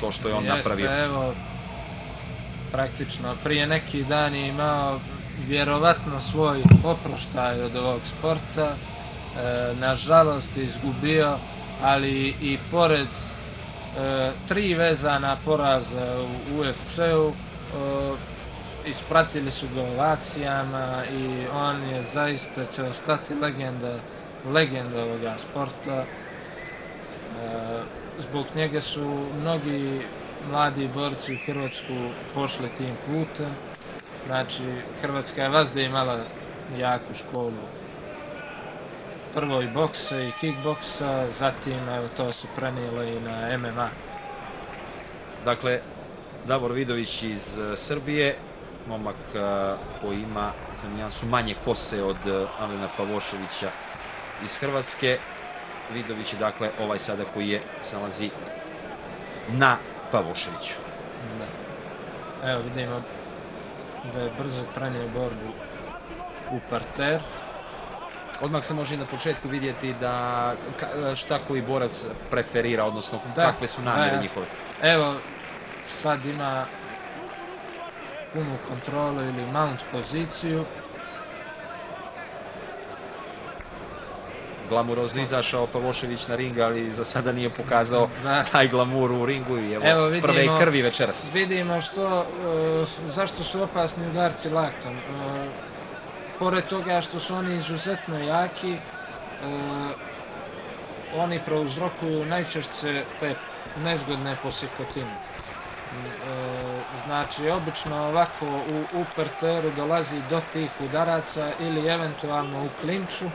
to što je on Jeste, napravio. evo, praktično prije neki dan je imao vjerovatno svoj oproštaj od ovog sporta. E, nažalost izgubio, ali i pored e, tri vezana poraza u UFC-u, e, ispratili su ga ovacijama i on je zaista će ostati legenda, legenda ovoga sporta. E, zbog njega su mnogi mladi borci u Hrvatsku pošli tim putem. Znači, Hrvatska je vazda imala jaku školu. Prvo i boksa i kickboksa, zatim evo, to se prenijelo i na MMA. Dakle, Davor Vidović iz e, Srbije, momak e, koji ima za nijansu manje kose od e, Alena Pavoševića iz Hrvatske. Vidović je dakle ovaj sada koji je se nalazi na Pavoševiću. Da. Evo vidimo da je brzo prenio borbu u parter. Odmah se može i na početku vidjeti da šta koji borac preferira, odnosno Da. kakve su namjere Da, njihove. Evo, sad ima punu kontrolu ili mount poziciju. Glamurozno izašao Pavošević na ring, ali za sada nije pokazao Da. taj glamur u ringu i evo, Evo vidimo, prve krvi večeras. Vidimo što, e, zašto su opasni udarci laktom. E, pored toga što su oni izuzetno jaki, e, oni prouzrokuju najčešće te nezgodne posekotine. Znači, obično ovako u, u parteru dolazi do tih udaraca ili eventualno u klinču.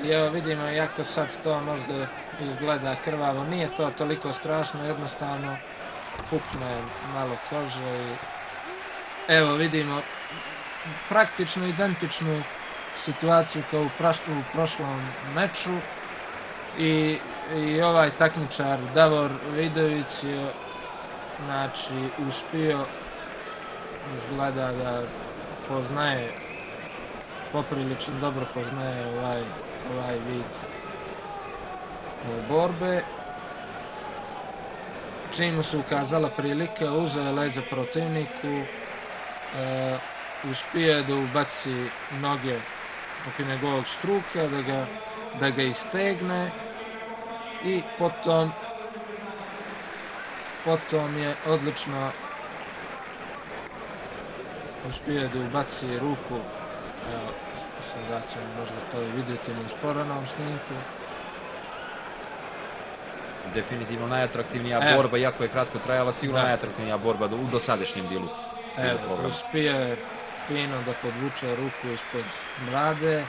I evo vidimo, iako sad to možda izgleda krvavo, nije to toliko strašno, jednostavno pukne malo kože i evo vidimo praktično identičnu situaciju kao u, praš- u prošlom meču i, i ovaj takmičar Davor Vidović je znači uspio izgleda da poznaje poprilično dobro poznaje ovaj ovaj vid borbe. Čim mu se ukazala prilika uzeo leđa protivniku e, uspio je da ubaci noge oko njegovog struka da ga, da ga istegne i potom potom je odlično uspio je da ubaci ruku evo, sada ćemo možda to i vidjeti na usporenom snimku Definitivno najatraktivnija Evo. borba, iako je kratko trajala, sigurno Da. najatraktivnija borba do, u dosadašnjem dijelu. Evo, programa. uspio je fino da podvuče ruku ispod brade